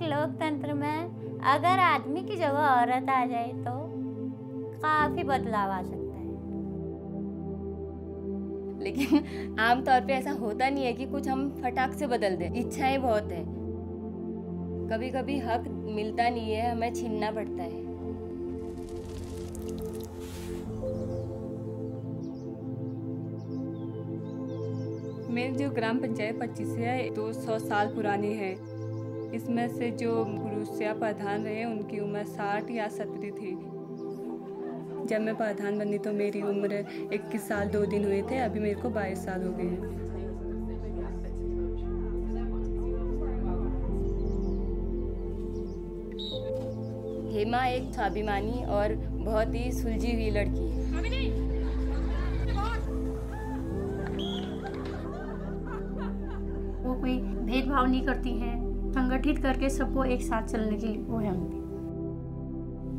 एक लोकतंत्र में अगर आदमी की जगह औरत आ जाए तो काफ़ी बदलाव आ सकता है। लेकिन आमतौर पे ऐसा होता नहीं है कि कुछ हम फटाक से बदल दें। इच्छाएँ बहुत है। कभी कभी हक मिलता नहीं है, हमें छीनना पड़ता है। मेरी जो ग्राम पंचायत पच्चीस है दो सौ साल पुरानी है। इसमें से जो पुरुष या प्रधान रहे, उनकी उम्र साठ या सत्तर थी। जब मैं प्रधान बनी तो मेरी उम्र इक्कीस साल दो दिन हुए थे, अभी मेरे को बाईस साल हो गए हैं। हेमा एक स्वाभिमानी और बहुत ही सुलझी हुई लड़की है। वो कोई भेदभाव नहीं करती हैं। संगठित करके सबको एक साथ चलने की वो है उनकी।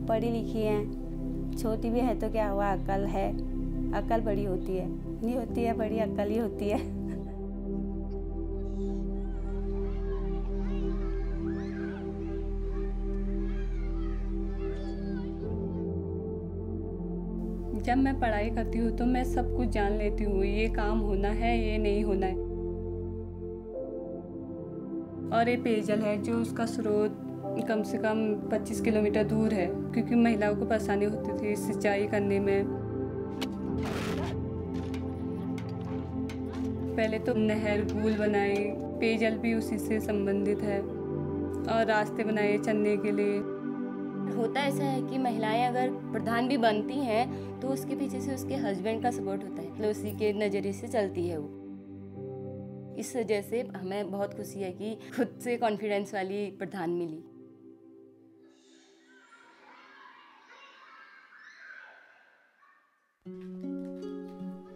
पढ़ी लिखी है। छोटी भी है तो क्या हुआ? अकल है। अकल बड़ी होती है। नहीं होती है बड़ी अकल ही होती है। जब मैं पढ़ाई करती हूँ तो मैं सब कुछ जान लेती हूँ। ये काम होना है ये नहीं होना है। और ये पेयजल है जो उसका स्रोत कम से कम 25 किलोमीटर दूर है, क्योंकि महिलाओं को परेशानी होती थी सिंचाई करने में। पहले तो नहर, पुल बनाए, पेयजल भी उसी से संबंधित है, और रास्ते बनाए चलने के लिए। होता ऐसा है कि महिलाएँ अगर प्रधान भी बनती हैं तो उसके पीछे से उसके हस्बैंड का सपोर्ट होता है तो उसी के नज़रिए से चलती है वो। इस वजह से हमें बहुत खुशी है कि खुद से कॉन्फिडेंस वाली प्रधान मिली।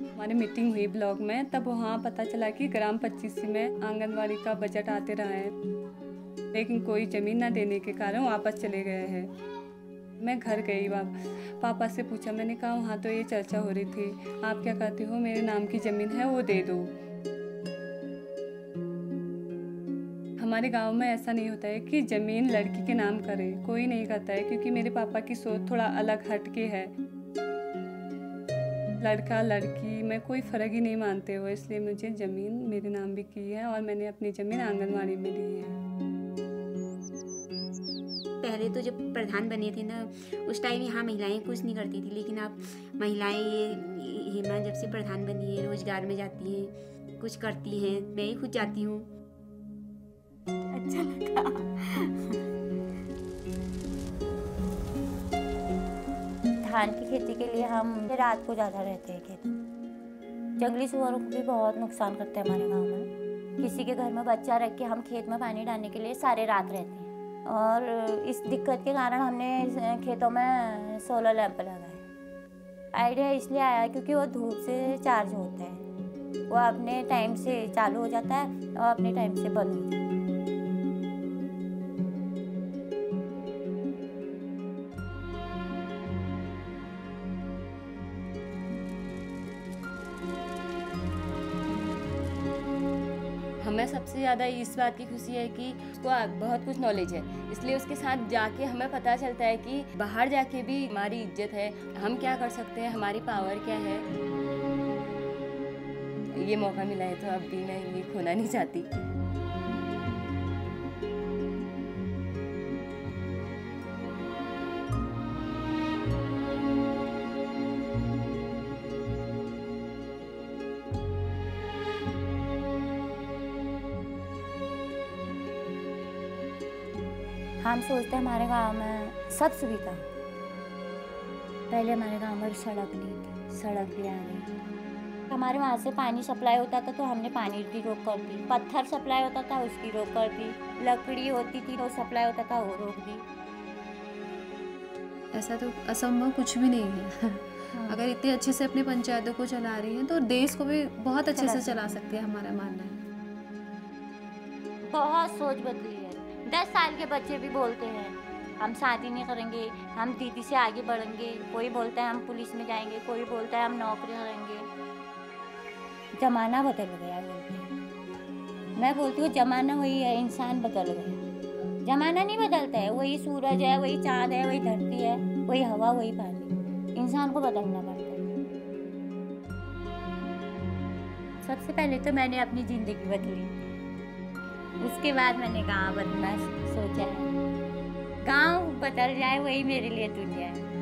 हमारी मीटिंग हुई ब्लॉग में, तब वहाँ पता चला कि ग्राम पच्चीस में आंगनवाड़ी का बजट आते रहा है, लेकिन कोई ज़मीन ना देने के कारण वापस चले गए हैं। मैं घर गई वाप पापा से पूछा, मैंने कहा, वहाँ तो ये चर्चा हो रही थी, आप क्या कहते हो, मेरे नाम की ज़मीन है, वो दे दो। हमारे गाँव में ऐसा नहीं होता है कि ज़मीन लड़की के नाम करे। कोई नहीं करता है, क्योंकि मेरे पापा की सोच थोड़ा अलग हटके है। लड़का, लड़की, में कोई फ़र्क ही नहीं मानते हो, इसलिए मुझे ज़मीन मेरे नाम भी की है और मैंने अपनी ज़मीन आंगनवाड़ी में ली है। पहले तो जब प्रधान बने थे ना, उस टाइम यहाँ महिलाएँ कुछ नहीं करती थी, लेकिन अब महिलाएँ ये हेमा जब से प्रधान बनी है, रोज़गार में जाती हैं, कुछ करती हैं, मैं ही खुद जाती हूँ। अच्छा लगा। धान की खेती के लिए हम रात को ज़्यादा रहते हैं खेत। जंगली सुअरों को भी बहुत नुकसान करते हैं हमारे गाँव में। किसी के घर में बच्चा रख के हम खेत में पानी डालने के लिए सारे रात रहते हैं। और इस दिक्कत के कारण हमने खेतों में सोलर लैंप लगाए। आइडिया इसलिए आया क्योंकि वो धूप से चार्ज होता है। वो अपने टाइम से चालू हो जाता है और अपने टाइम से बंद हो जाता है। हमें सबसे ज़्यादा इस बात की खुशी है कि उसको बहुत कुछ नॉलेज है। इसलिए उसके साथ जाके हमें पता चलता है कि बाहर जाके भी हमारी इज़्ज़त है, हम क्या कर सकते हैं, हमारी पावर क्या है। ये मौका मिला है तो अब भी मैं ये खोना नहीं चाहती। हम सोचते हैं हमारे गाँव में सब सुविधा। पहले हमारे गाँव में सड़क नहीं थी सड़क भी आ गई हमारे वहाँ से पानी सप्लाई होता था तो हमने पानी की रोक कर दी पत्थर सप्लाई होता था उसकी रोक कर दी लकड़ी होती थी तो सप्लाई होता था वो रोक दी। ऐसा तो असंभव कुछ भी नहीं है। अगर इतने अच्छे से अपने पंचायतों को चला रही हैं तो देश को भी बहुत अच्छे से चला सकती है हमारा मानना है। बहुत सोच बदली है दस साल के बच्चे भी बोलते हैं, हम शादी नहीं करेंगे, हम दीदी से आगे बढ़ेंगे, कोई बोलता है हम पुलिस में जाएँगे, कोई बोलता है हम नौकरी करेंगे। जमाना बदल गया बोलते मैं बोलती हूँ, जमाना वही है, इंसान बदल गया जमाना नहीं बदलता है, वही सूरज है, वही चाँद है, वही धरती है, वही हवा, वही पानी। इंसान को बदलना पड़ता है। सबसे पहले तो मैंने अपनी ज़िंदगी बदली। उसके बाद मैंने गाँव बदलना सोचा है। गाँव बदल जाए, वही मेरे लिए दुनिया है।